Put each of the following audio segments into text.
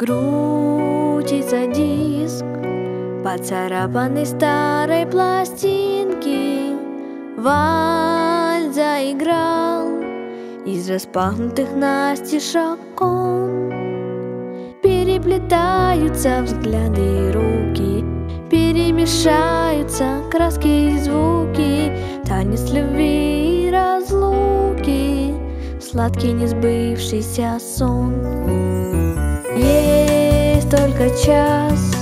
Крутится диск Поцарапанный старой пластинки. Валь заиграл Из распахнутых настежь окон Переплетаются взгляды и руки Перемешаются краски и звуки. Танец любви и разлуки Сладкий несбывшийся сон только час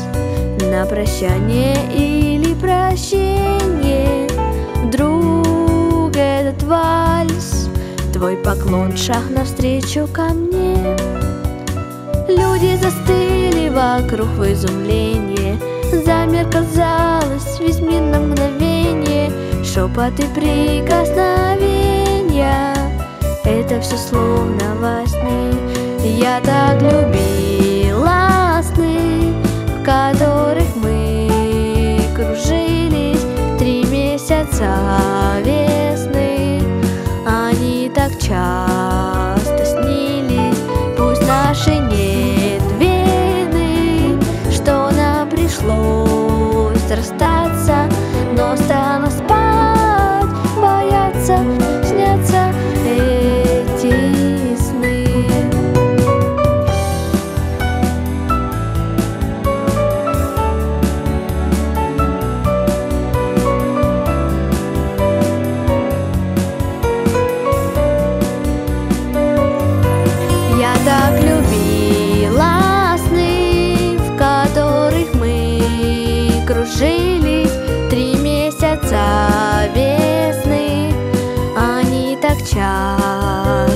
На прощание или прощение. Вдруг этот вальс Твой поклон, шаг навстречу ко мне. Люди застыли вокруг в изумлении. Замер, казалось, весь мир на мгновение. Шепот и прикосновения Это все словно во сне nuestras мы кружились Три месяца весны, они так часто